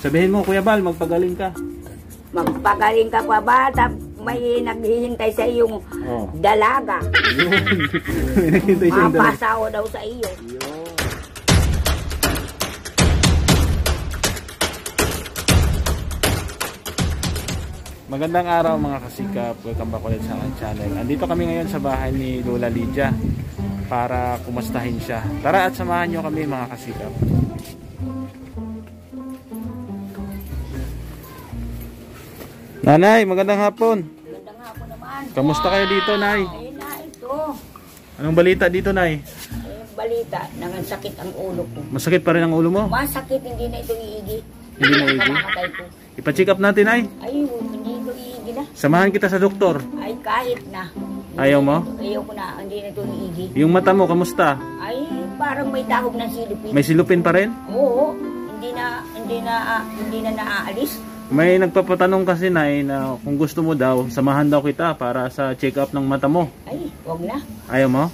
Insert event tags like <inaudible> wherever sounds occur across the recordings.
Sabihin mo, Kuya Bal, magpagaling ka. Magpagaling ka pa ba? Tap, may naghihintay sa iyong Oh. dalaga. Yun. <laughs> May naghintay siyang dalawa. Mapasawa daw sa iyo. Magandang araw mga kasikap. Welcome back ulit sa aking channel. Andito kami ngayon sa bahay ni Lola Lydia para kumustahin siya. Tara at samahan nyo kami mga kasikap. Nanay, magandang hapon. Ganda nga po naman. Kamusta kayo dito, Nay? Ayun na ito. Anong balita dito, Nay? Ayun, balita, nangansakit ang ulo ko. Masakit pa rin ang ulo mo? Masakit, hindi na ito iigi. Hindi na iigi? Ipa-check up natin, Nay. Ayun, hindi ito iigi na. Samahan kita sa doktor. Ay, kahit na. Ayaw mo? Ayaw ko na, hindi na ito iigi. Yung mata mo, kamusta? Ay, parang may tahog ng silipin. May silupin pa rin? Oo, hindi na, hindi na, ah, hindi na naaalis. May nagpapatanong kasi Nay na kung gusto mo daw, samahan daw kita para sa check up ng mata mo. Ay, wag na. Ayaw mo?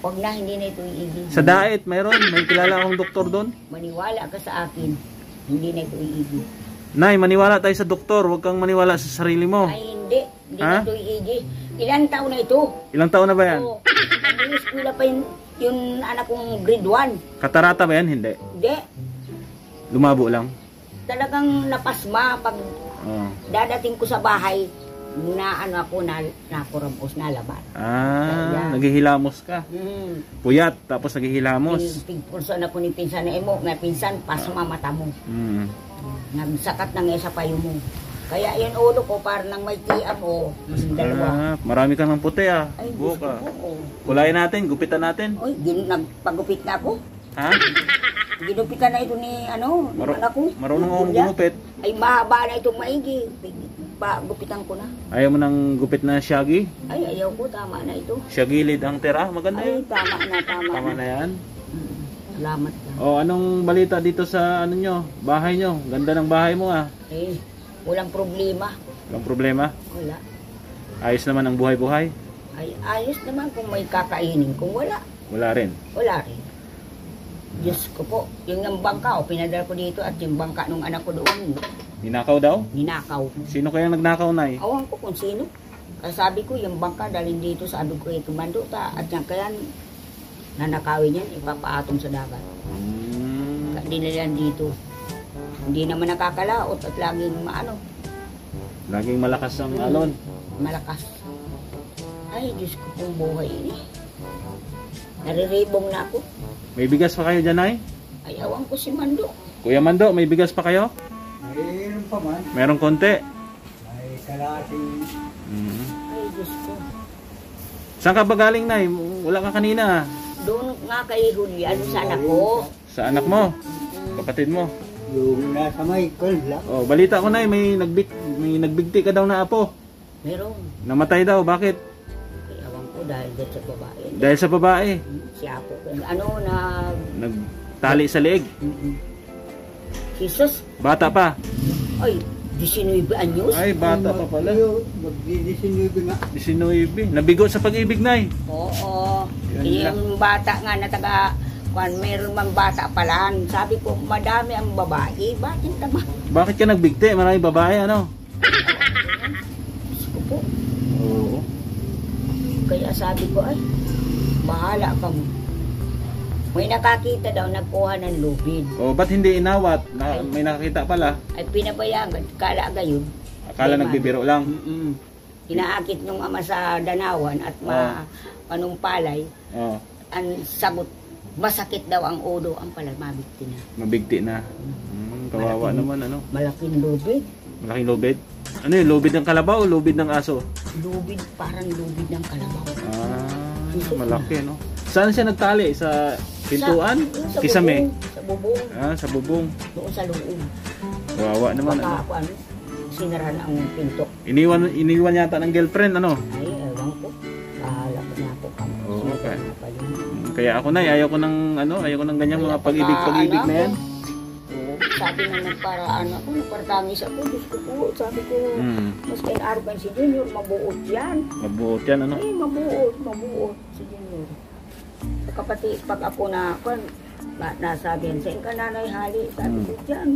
Wag na, hindi na ito iigi. Sa diet, mayroon. May kilala akong doktor doon. Maniwala ka sa akin, hindi na ito iigi. Nay, maniwala tayo sa doktor. Huwag kang maniwala sa sarili mo. Ay, hindi. Hindi Ha? na ito iigi. Ilan taon na ito? Ilang taon na ba yan? Oo. Nag-eskwela pa yung, yung anak kong grade 1. Katarata ba yan? Hindi. Hindi. Lumabo lang. Talagang napasma pag Oh. dadating ko sa bahay na ano ako na nakuramos na laban. Ah, Kaya- naghihilamos ka. Hmm. Puyat, tapos naghihilamos. Pigpulso na po ni pinsan na emo, nga pinsan pasma mata mo. Mm. Nagsakat na nga sa payo mo. Kaya yung ulo ko parang nang may tiam o dalawa. Ah, marami kang ng puti ah. Ay, Buka. ko. oh. Kulayin natin, gupitan natin. Oy, gin nagpagupit na ako. Ha? <laughs> Ginupitan na ito ni ano, Mar- anak ko. marunong akong gumupit. Ay mahaba na itong maigi. Pa, gupitan ko na. Ayaw mo ng gupit na shaggy? Ay, ayaw ko. Tama na ito. Shagilid ang tira. Maganda Ay, yun. tama na, tama, Tama na. na yan. Salamat ka. O, anong balita dito sa ano nyo? Bahay nyo. Ganda ng bahay mo ah. Eh, walang problema. Walang problema. Wala. Ayos naman ang buhay-buhay. Ay, ayos naman kung may kakainin. Kung wala, Wala rin. wala rin. Diyos ko po, yung ng bangka, o pinadala ko dito at yung bangka nung anak ko doon, Ninakaw daw? ninakaw. Sino kaya nagnakaw na eh? Awan ko kung sino. Kaya sabi ko, yung bangka dalhin dito, sabi ko, ito mando ta. At yan, kaya nanakawin yan, ipapaatong sa dagat. Hmm. Kaya dinilan dito. Hindi naman nakakalaot at laging maano, Laging malakas ang alon. malakas. Ay, Diyos ko pong buhay ini. Nariribong na ako. May bigas pa kayo dyan ay? Ay, awan ko si Mando. Kuya Mando, may bigas pa kayo? Mayroon pa man. Meron konti. May kalating Hmm. Ay, Diyos ko. Saan ka ba galing na Wala ka kanina. Doon nga kay Julian sa anak ko. Sa anak mo. Kapatid mo. yung nasa Michael lang. Oh, balita ko na may nagbik may nagbigti ka daw na apo. Meron. Namatay daw. Bakit? Ko dahil doon sa babae. Dahil sa babae. Siya po. Ano na... Nagtali sa leeg. Jesus. Bata pa. Ay, 19 anyos. Ay, bata pa pala. Magdi-19 nga. 19. Nabigo sa pag-ibig na Oo. Yan Yung bata nga na taga... Kung meron mang bata pala, sabi ko, madami ang babae. Bakit naman? Bakit ka nagbigti? Maraming babae, ano? Diyos ko po. Oo. Kaya sabi ko, ay, bahala ka mo. May nakakita daw, nagkuha ng lubid. O, ba't hindi inawat? Na, may nakakita pala. Ay pinabayaan, kala gayon. Akala man. nagbibiro lang. Mm-mm. Inaakit nung ama sa Danawan at ma, panumpalay, Oh, ang sagot, masakit daw ang ulo, ang pala mabikti na. mabigti na. Hmm, kawawa Malaking- naman, ano? Malaking lubid. Malaking lubid. Ano yun? Lubid ng kalabaw o lubid ng aso? Lubid, parang lubid ng kalabaw. Ah, malaki, no? Saan siya nagtali? Sa pintuan? Sa, sa Kisame? bubong, Sa bubong. Ah, sa bubong. Doon sa loob. Kawawa naman, Baka ano? ano, sinara na ang pinto. Iniwan, iniwan yata ng girlfriend, ano? Ay, ewan ko. Bahala ko na ako kamo. Oo, okay. Yun. Hmm, Kaya ako na, ayaw ko ng, ano, ayaw ko ng ganyan mga pag-ibig-pag-ibig na yan. Oo, sabi na nagparaan ako, nagpartangis ako, Diyos ko po, sabi ko, Hmm, mas kay Arban si Junior, mabuot yan. mabuot yan, ano? Ay, mabuot, mabuot si Junior. Sa kapatid, pag ako na ako, na, nasabi yan, saan ka nanay hali? Sabi ko, dyan.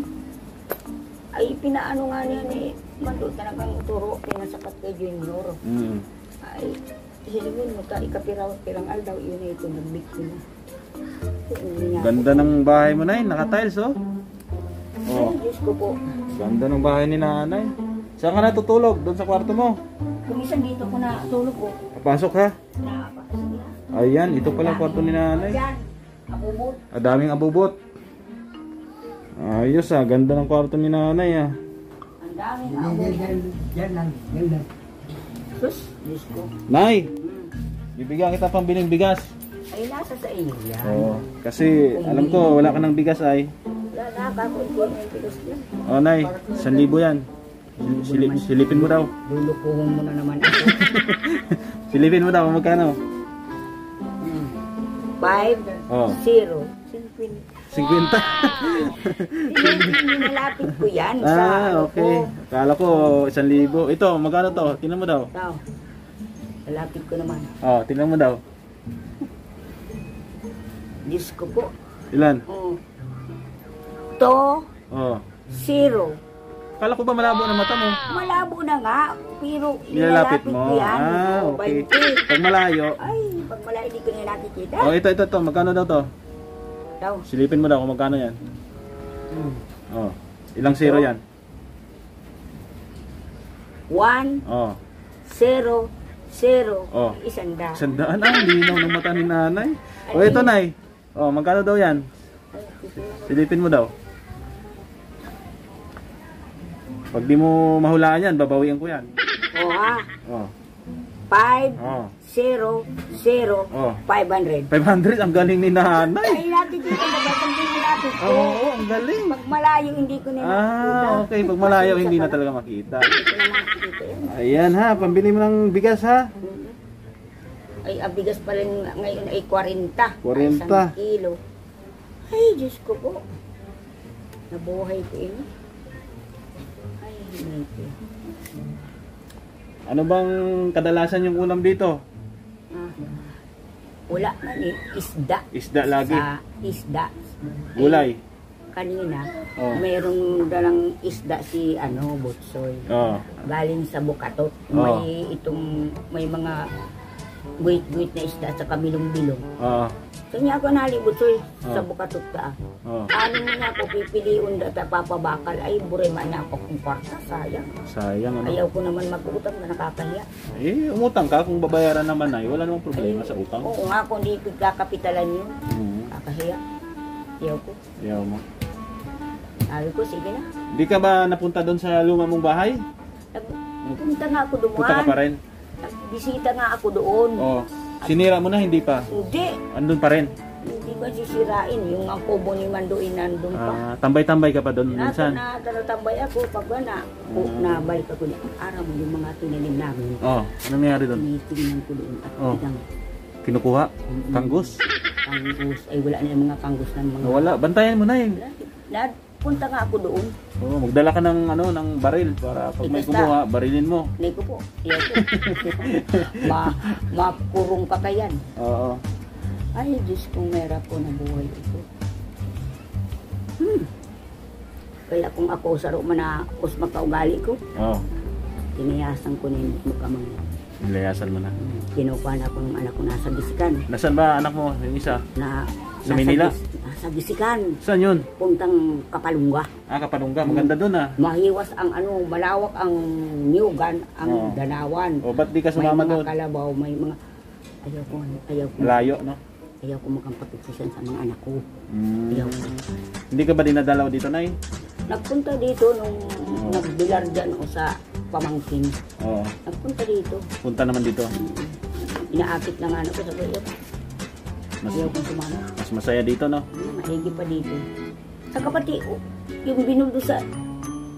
Ay, pinaano nga niya ni Mando talagang turo, pinasapat kay Junior. Mm. Ay, hilingin mo ka, ikapiraw, pirang aldaw, yun na ito, nagbig ko na. Ganda ng bahay mo na Naka-tiles oh. Ko po. Ganda ng bahay ni nanay. Saan ka natutulog? Doon sa kwarto mo? Kumisan dito ko na tulog ko. Pasok ha. Nakapasok na. Ayan, ito pala ang kwarto ni nanay. Yan, abubot. Ah, daming abubot. Ayos ah, ganda ng kwarto ni nanay ah. Ang daming abubot. yan, yan lang. Yan lang. Sus, Diyos ko. Nay, Hmm. bibigyan kita pang biling bigas. Ay, nasa sa iyo yan. Oo, kasi alam ko wala ka ng bigas ay. Wala na, kakunti ng pilos yan. Oh nay, 1,000 yan. Silip, silipin mo daw. Lulukuhon mo na naman ako. <laughs> Silipin mo daw, magkano? Hmm. Five, Oh, zero. Sinpin. 50. Nilalapit ko yan ah, ano okay. ko. Akala ko 1,000. Ito, magkano to? Tingnan mo daw. Ikaw. Lalapit ko naman. Oh, tingnan mo daw. Diyos ko po. Ilan? Oh. To, Oh. zero. Akala ko ba malabo na mata mo? Malabo na nga, pero Nilalapit nilalapit mo. ko yan. Ah, Oo, okay. 20. Pag malayo. Ay, pag wala hindi ko nila nakikita. Oh, ito, ito, ito. Magkano daw to? Daw. Silipin mo daw kung magkano yan. Hmm. Oh. Ilang zero yan? One, Oh. zero, zero, Oh. isang da. Sandaan ah, linaw ng mata ni nanay. Oh, ito nay. Oh, magkano daw yan? Silipin mo daw. Pag di mo mahulaan yan, babawian ko yan. O ha, Oh. five, Oh. zero, zero, Oh. five hundred. 500 ang galing ni nanay. Ay, natin dito, magandang din nilapit ko. Oo, oh, ang galing. Pag malayo, hindi ko nila Ah, okay. Pag malayo, hindi na talaga makita. Hindi ko na nakikita yan. Ayan ha, pambili mo ng bigas ha. Ay, ang bigas pa rin ngayon ay 40. 40. Ay, isang kilo. Ay, Diyos ko po. Nabuhay ko yun. Hindi. Ano bang kadalasan yung ulam dito? Ah, wala man eh. Isda. Isda lagi. Sa isda. Gulay. Kanina, Oh. mayroong dalang isda si ano, Butsoy. Oh. Galing sa Bukatot. Oh. May itong, may mga buwit-buwit na isda sa kabilong-bilong. Oh. Kanya ako nalibot soy sa Oh. Bukatot ka. Oh. Ano mo na ako pipiliun data papabakal ay bure man na ako kung kwarta sayang. Sayang ano. Ayaw ko naman mag-utang na nakakahiya. Eh, umutang ka kung babayaran naman ay wala namang problema sa utang. Oo nga kung di pagkakapitalan yun. Mm. Kakahiya. Ayaw ko. Ayaw mo. Sabi ko, sige na. Di ka ba napunta doon sa luma mong bahay? Nagpunta nga ako doon. Punta ka pa rin? Nagbisita nga ako doon. Oh. Sinira mo na, hindi pa? Hindi. Andun pa rin? Hindi ba sisirain? Yung ang kubo ni Manduin nandun pa. Ah, tambay-tambay ka pa doon minsan? na taratambay ako pag na, o, Mm. nabalik ako na araw mo yung mga tinanim namin. Oh, ano nangyari doon? Tinitingnan ko doon at Oh. biglang Kinukuha? Kanggos? kangus. Ay wala na yung mga kangus ng mga... Wala, bantayan mo na yun. Lad, punta nga ako doon. Oh, magdala ka ng ano ng baril para pag may Ikasta. kumuha, barilin mo. Hindi ko po. Ko. <laughs> Ma, makurong ka kayan. Oo. Ay, Diyos kong mera po na buhay ito. Hmm. Kaya kung ako sa man na us makaugali ko, Oh, tinayasan ko na mo kamang nilayasan mo na. kinukuha na ako ng anak ko nasa gisikan. Nasaan ba anak mo? Yung isa? Na, Sa nasa Manila? gis- nasa gisikan. Saan yun? Puntang Kapalungga. Ah, Kapanungga. Maganda doon ah. Mahiwas ang ano, malawak ang Niyugan, ang Oo. Danawan. O, ba't di ka May sumama mga doon? kalabaw, may mga... Ayaw ko, ayaw ko. Layo, no? Ayaw ko magkampatiksisan sa mga anak ko. Mm. Ayaw ko. Hindi ka ba dinadalaw dito, Nay? Nagpunta dito nung nagbilar dyan o sa pamangkin. Oo. Nagpunta dito. Punta naman dito. Inaakit na nga ako sa bayo. Mas, Ayaw kong sumama. mas masaya dito, no? Maigi pa dito. Sa kapati, oh, yung binuldo sa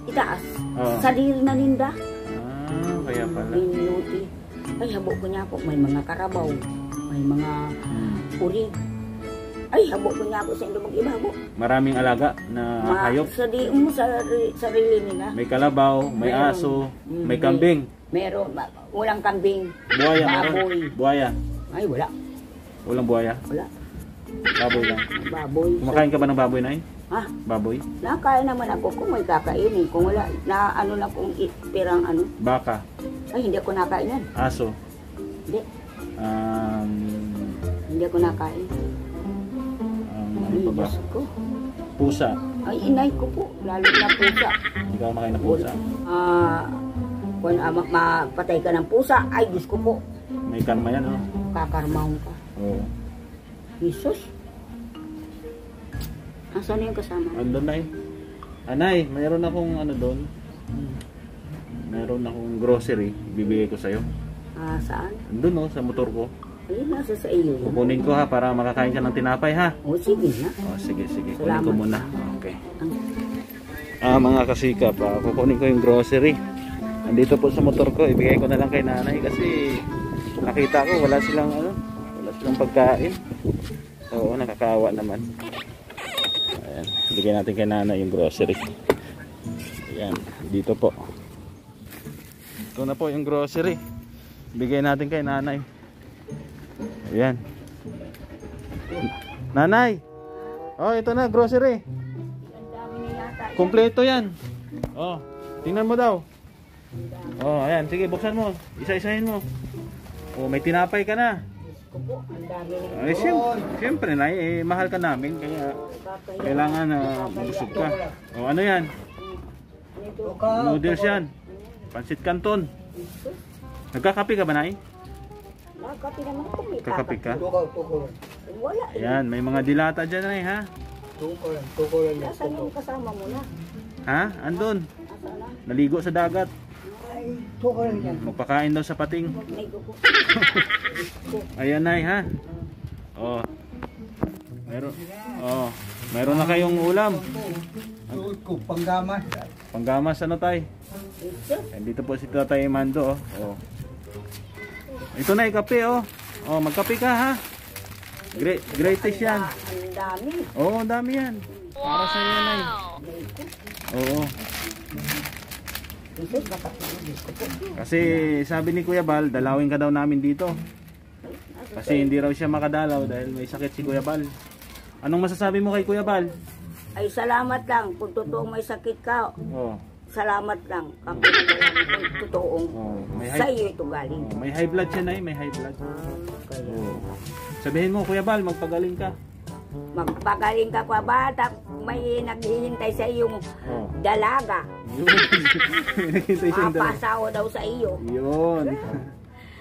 itaas. Oo. Sa diri na ninda. Ah, kaya pala. Minuti. Ay, habo ko niya po. May mga karabaw. May mga Hmm. uri. Ay, habo ko niya po sa indo mag-iba. Habo. Maraming alaga na Ma- hayop. Sa di mo sa ri- sarili nila. May kalabaw, may Meron. aso, Mm, may kambing. Meron. ma- Walang kambing. Buhaya meron. Baboy. Buhaya. Ay, wala. Walang buhaya. Wala. Baboy lang. Baboy. Kumakain ka ba ng baboy, Nay? Ha? Baboy? Nakain naman ako kung may kakainin. Kung wala, na ano lang kung itirang ano. Baka? Ay, hindi ako nakain yan. Aso? Hindi, Um, hindi ako nakain. um, ano pa ba? Ko. Pusa? Ay, inay ko po. Lalo na pusa. Hindi ka makain ng pusa? Ah, kung ah, ma- mapatay ka ng pusa, ay Diyos ko po. May karma yan, oh. Kakarmaon ka. Oo. Jesus. Nasaan na yung kasama? Andun na eh. Anay, mayroon akong ano doon. Mayroon akong grocery. Bibigay ko sa'yo. Ah, saan? Andun oh, sa motor ko. Ayun, nasa sa iyo. Kukunin ko ha para makakain ka ng tinapay ha. O, sige na. Oh, sige, sige. Kunin Salamat. ko muna. Okay. Ah, mga kasikap, ah, kukunin ko yung grocery. Andito po sa motor ko, ibigay ko na lang kay nanay kasi nakita ko wala silang ano, wala silang pagkain. Oo, nakakaawa naman. Ayan, bigay natin kay nanay yung grocery. Ayan, dito po. Ito na po yung grocery. Bigay natin kay nanay. Ayan. Nanay! Oh, ito na, grocery. Kompleto yan. Oh, tingnan mo daw. Oh, ayan. Sige, buksan mo. Isa-isahin mo. Oh, may tinapay ka na. Ko po, ang dami na. Ay, siyempre, siyempre na, eh, mahal ka namin. Kaya kailangan na mabusog ka. Oh, ano yan? Noodles yan. Pansit Canton. Nagkakape ka ba, Nay? Nakapi naman ako. Kakape ka? Wala. eh. Ayan, may mga dilata dyan, Nay, ha? Tukaw lang. Nasaan yung kasama mo na? Ha? Na? Naligo sa dagat. Lang yan. Magpakain daw sa pating. <laughs> Ayan, Nay, ha? Oh. Meron. Oh. Meron na kayong ulam. Tuod ko, panggamas. Panggamas ano tay? Jesus. Dito po si Tatay Mando oh. oh. Ito na kape oh. Oh, magkape ka ha. Great greatest yan. Ang dami. Oo, oh, ang dami yan. Para sa iyo na. Oo. Jesus, bakit naman Diyos ko po. Kasi sabi ni Kuya Bal, dalawin ka daw namin dito. Kasi hindi raw siya makadalaw dahil may sakit si Kuya Bal. Anong masasabi mo kay Kuya Bal? Ay, salamat lang. Kung totoong may sakit ka, Oh. salamat lang. Kung kung totoong Oh, may sa high, iyo ito galing. oh, may high blood siya na may high blood. Kaya, Oh. Sabihin mo Kuya Bal, magpagaling ka. Magpagaling ka kwa bata, may naghihintay sa iyong Oh. dalaga. Yung <laughs> dalawa. Papasawa daw sa iyo. Yun. <laughs>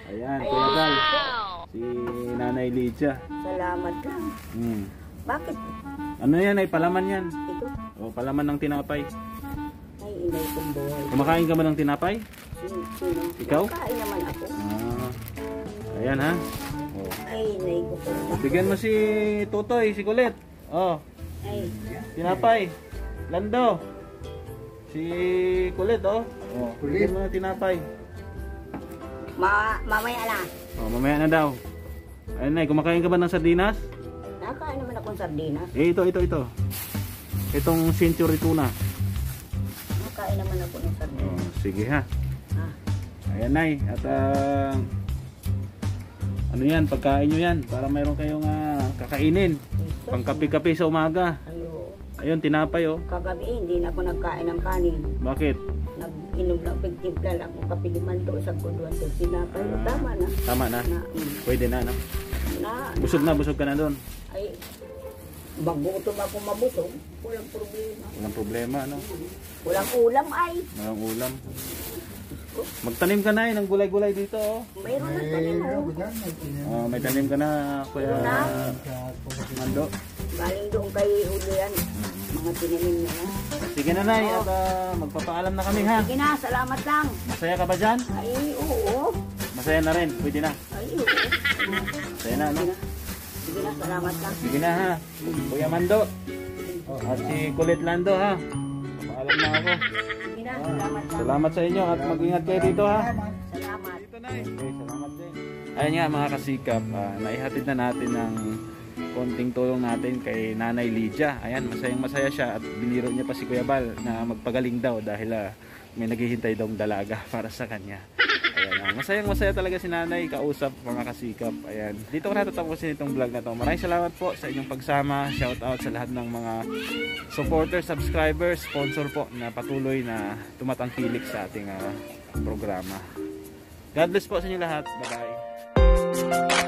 Ayan, Kuya Bal. Si Nanay Lydia. Salamat lang. Hmm. Bakit Ano yan ay palaman yan. ito? O, palaman ng tinapay. Ay, inay kong buhay. Kumakain ka ba ng tinapay? Sino? Ikaw? Kain naman ako. Ah. Ayan ha. O. Ay, inay ko po. Bigyan mo si Tutoy, si Kulit. Oh, Ay, tinapay. Lando. Si Kulit oh. Oh, bigyan mo tinapay. ma mamaya na. Oh, mamaya na daw. Ayun na, kumakain ka ba ng sardinas? Nakain naman akong sardinas. Eh, ito, ito, ito. Itong century tuna. Nakain naman ako ng sardinas. Oh, sige ha. Ah, Ayan nay. At ah, ano yan, pagkain nyo yan. Para mayroon kayong ah, kakainin. Pangkapi-kapi sa umaga. Ayun, tinapay oh. Kagabi, hindi na ako nagkain ng kanin. Bakit? Nag-inom lang, pagtimpla lang ako kapiliman to sa kuduan. Sinapay ko, Ah. tama na. Tama na. Na, mm, Pwede na, no? na, Busog na, busog ka na doon. ay, magutom ako mabusog. Walang problema. Walang problema, no? Walang ulam ay. Walang ulam. Magtanim ka na eh, ng gulay-gulay dito, oh. Mayroon na tanim mo. Oh, may tanim ka na, Kuya Mando. Galing doon kay Julian. Mga tinanim niya na. Sige na, Nay. At ah, magpapaalam na kami, ha? Sige na, salamat lang. Masaya ka ba dyan? Ay, oo. Masaya na rin. Pwede na. Ay, oo. Masaya na, no? Sige na, salamat lang. Sige na, ha? Kuya Mando. At si Kulit Lando, ha? Paalam na ako. Salamat sa inyo at mag-ingat kayo dito, ha? Salamat. Dito na Okay, salamat din. Ayun nga mga kasikap, ah, naihatid na natin ng konting tulong natin kay Nanay Lydia. Ayan, masayang masaya siya at biniro niya pa si Kuya Bal na magpagaling daw dahil ah, may naghihintay daw dalaga <laughs> para sa kanya. Ayan, ang masayang masaya talaga si nanay kausap mga kasikap. Ayan. Dito ko natatapusin itong vlog na to. Maraming salamat po sa inyong pagsama. Shout out sa lahat ng mga supporters, subscribers, sponsor po na patuloy na tumatangkilik sa ating ah, programa. God bless po sa inyo lahat. Bye-bye.